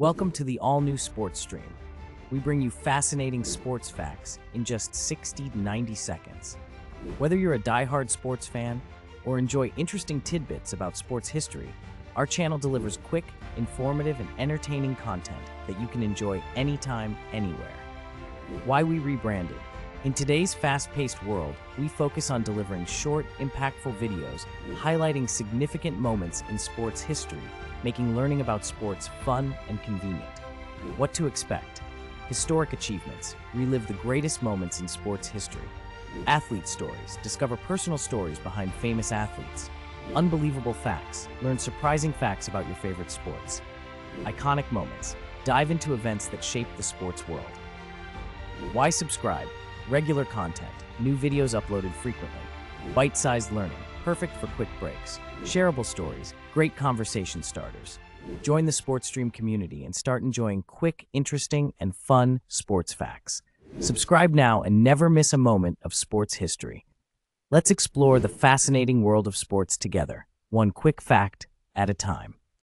Welcome to the all-new Sports Stream. We bring you fascinating sports facts in just 60 to 90 seconds. Whether you're a die-hard sports fan or enjoy interesting tidbits about sports history, our channel delivers quick, informative, and entertaining content that you can enjoy anytime, anywhere. Why we rebranded. In today's fast-paced world, we focus on delivering short, impactful videos highlighting significant moments in sports history, making learning about sports fun and convenient. What to expect? Historic achievements. Relive the greatest moments in sports history. Athlete stories. Discover personal stories behind famous athletes. Unbelievable facts. Learn surprising facts about your favorite sports. Iconic moments. Dive into events that shaped the sports world. Why subscribe? Regular content, new videos uploaded frequently. Bite-sized learning, perfect for quick breaks. Shareable stories, great conversation starters. Join the Sports Stream community and start enjoying quick, interesting, and fun sports facts. Subscribe now and never miss a moment of sports history. Let's explore the fascinating world of sports together, one quick fact at a time.